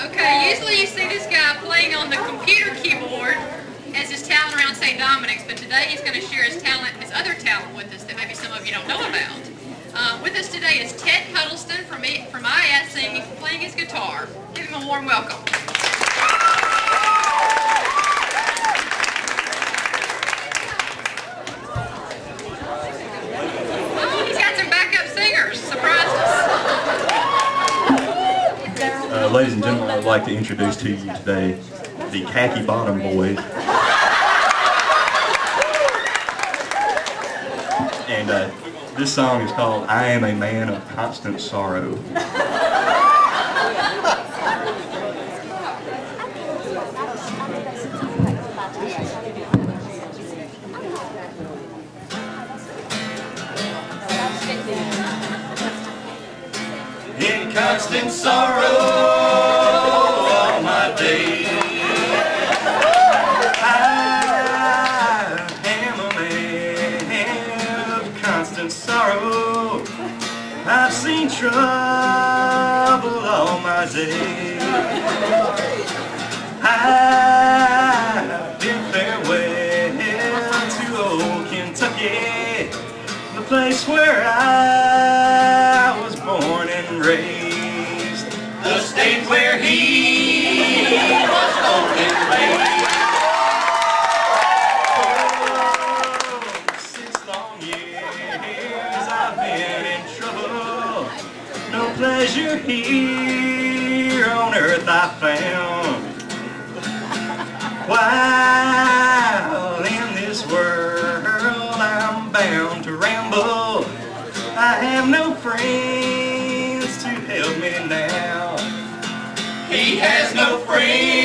Okay, usually you see this guy playing on the computer keyboard as his talent around St. Dominic's, but today he's going to share his talent, his other talent with us that maybe some of you don't know about. Uh, with us today is Ted Huddleston from, from IS singing, playing his guitar. Give him a warm welcome. Oh, he's got some backup singers. Surprised us. Uh, ladies and gentlemen, I would like to introduce to you today the Khaki Bottom Boys. And uh, this song is called I Am a Man of Constant Sorrow. In constant sorrow seen trouble all my days. I've been farewell to old Kentucky, the place where I was born and raised, the state where he was born and raised. Oh, six long years I've been in trouble. No pleasure here on earth I found. While in this world I'm bound to ramble, I have no friends to help me now. He has no friends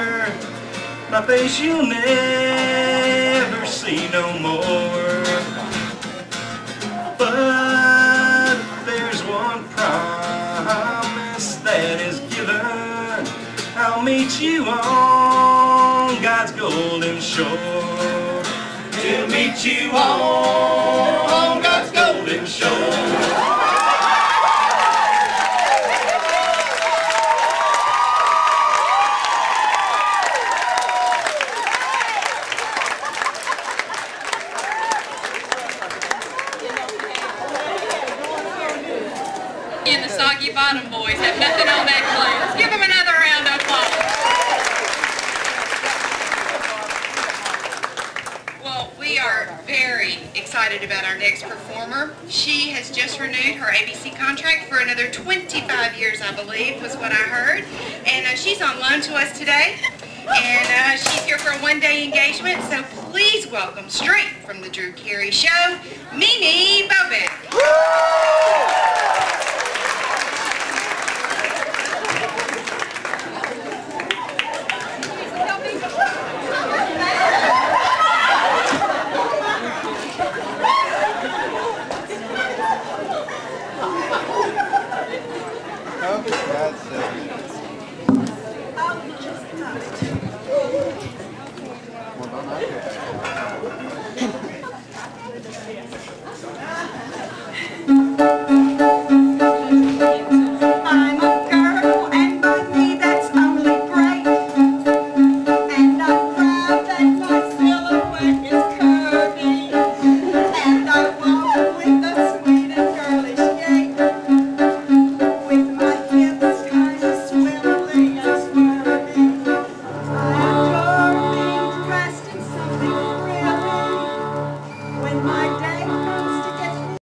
My face you'll never see no more. But there's one promise that is given. I'll meet you on God's golden shore. To meet you on God's golden shore. And the Soggy Bottom Boys have nothing on that class. Give them another round of applause. Well, we are very excited about our next performer. She has just renewed her ABC contract for another 25 years, I believe, was what I heard. And uh, she's on loan to us today. And uh, she's here for a one-day engagement, so please welcome straight from the Drew Carey Show, Mimi Bobeck.